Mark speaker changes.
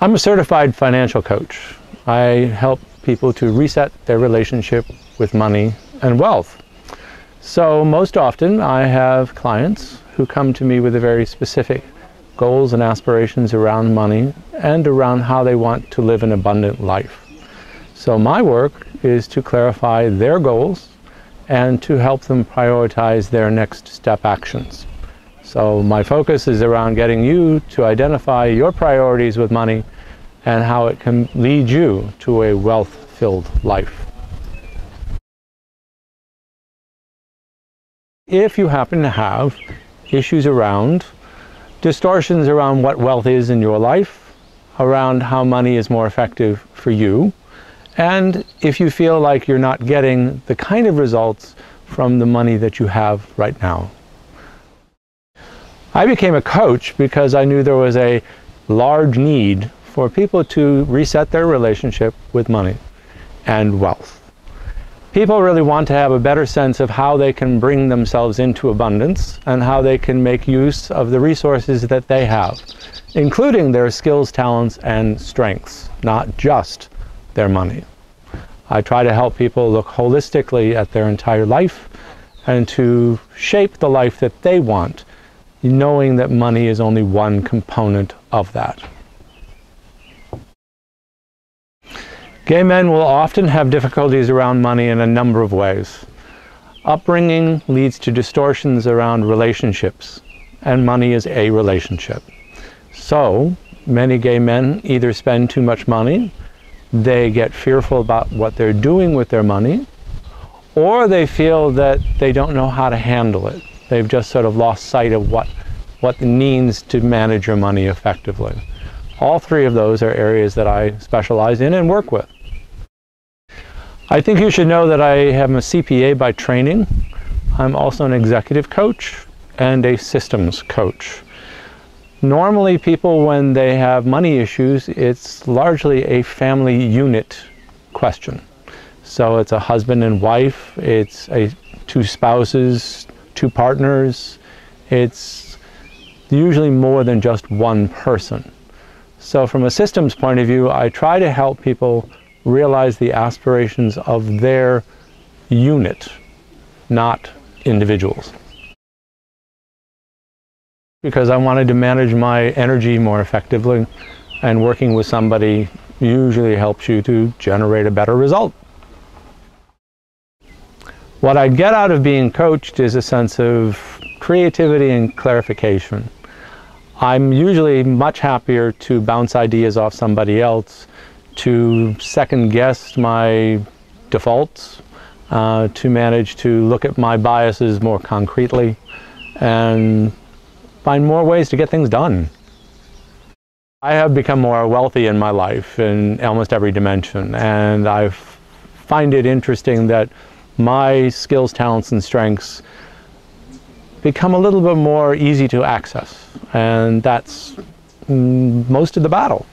Speaker 1: I'm a certified financial coach. I help people to reset their relationship with money and wealth. So most often I have clients who come to me with a very specific goals and aspirations around money and around how they want to live an abundant life. So my work is to clarify their goals and to help them prioritize their next step actions. So my focus is around getting you to identify your priorities with money and how it can lead you to a wealth-filled life. If you happen to have issues around distortions around what wealth is in your life, around how money is more effective for you, and if you feel like you're not getting the kind of results from the money that you have right now. I became a coach because I knew there was a large need for people to reset their relationship with money and wealth. People really want to have a better sense of how they can bring themselves into abundance and how they can make use of the resources that they have, including their skills, talents, and strengths, not just their money. I try to help people look holistically at their entire life and to shape the life that they want, knowing that money is only one component of that. Gay men will often have difficulties around money in a number of ways. Upbringing leads to distortions around relationships, and money is a relationship. So, many gay men either spend too much money they get fearful about what they're doing with their money, or they feel that they don't know how to handle it. They've just sort of lost sight of what, what means to manage your money effectively. All three of those are areas that I specialize in and work with. I think you should know that I am a CPA by training. I'm also an executive coach and a systems coach. Normally people, when they have money issues, it's largely a family unit question. So it's a husband and wife, it's a two spouses, two partners, it's usually more than just one person. So from a systems point of view, I try to help people realize the aspirations of their unit, not individuals because I wanted to manage my energy more effectively and working with somebody usually helps you to generate a better result. What I get out of being coached is a sense of creativity and clarification. I'm usually much happier to bounce ideas off somebody else, to second guess my defaults, uh, to manage to look at my biases more concretely, and find more ways to get things done. I have become more wealthy in my life in almost every dimension and I find it interesting that my skills, talents and strengths become a little bit more easy to access and that's mm, most of the battle.